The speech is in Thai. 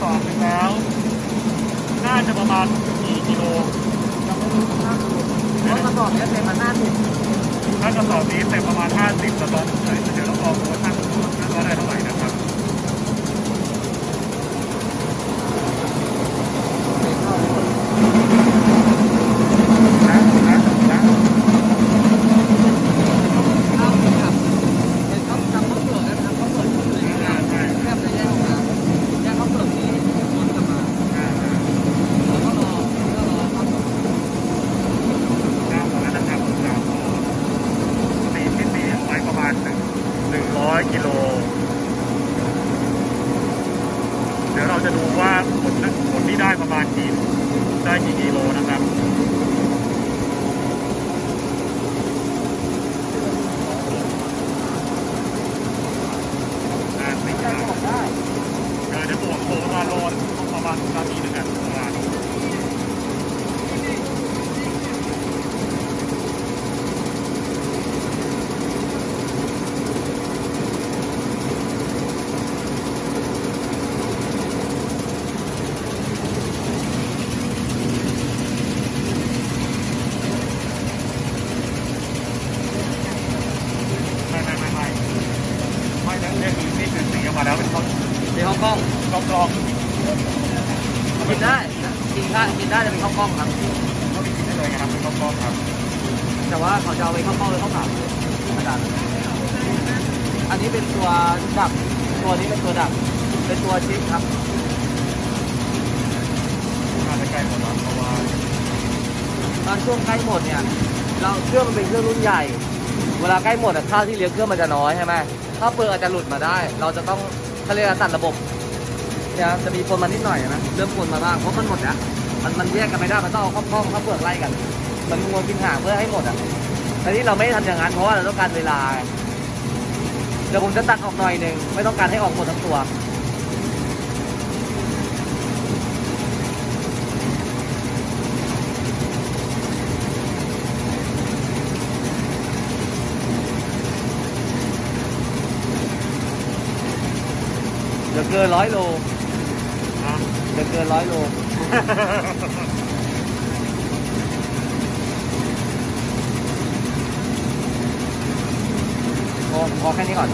สอบไปแล้ว น่าจะประมาณกี่กิโลยัไม่รู้ห้าสิบแล้วกระสอบนี้เต็มมาห้าสิบถ้ากระสอบนี้เต็มประมาณห้า จะดูว่าผลผลที่ได้ประมาณกี่ได้กี่กิโลนะครับ อ่าไม่ ใจ ใช่ บอกได้ เดี๋ยวจะบวกโคประมาณโลนประมาณนาทีหนึ่งอะประมาณไม่ไม่ไม่ไม่ไม่นะเนี่ยคือนี่คือสีออก มาแล้วเป็นข้าวในข้าวกล้องข้าวกล้องกินได้กินได้กินได้จะเป็นข้าวกล้องครับก็มีกินได้เลยนะครับเป็นข้าวกล้องครับ แต่ว่าเขาจะเอาไปข้าวกล้องหรือข้าวเปล่าอาจารย์อันนี้เป็นตัวดับตัวนี้เป็นตัวดับ เป็นตัวชิปครับน่าจะใกล้หมดแล้วเพราะว่าตอนช่วงใกล้หมดเนี่ย เราเครื่องมันเป็นเครื่องรุ่นใหญ่ เวลาใกล้หมดอะค่าที่เลี้ยงเครื่องมันจะน้อยใช่ไหม ถ้าเปลือกอาจจะหลุดมาได้ เราจะต้องเขาเรียกว่าตัดระบบเนี่ยจะมีคนมานิดหน่อยนะเริ่มคนมาบ้างเพราะมันหมดแล้วมันมันแยกกันไม่ได้มันต้องเอาข้อข้องข้อเปลือกไล่กัน มันงวกินหางเพื่อให้หมดอะแต่ที่เราไม่ทำอย่างนั้นเพราะว่าเราต้องการเวลาเดี๋ยวผมจะตัดออกหน่อยหนึ่งไม่ต้องการให้ออกหมดทั้งตัว เดี๋ยวเกินร้อยโลอะเดี๋ยวเกินร้อยโลพอพอแค่นี้ก่อน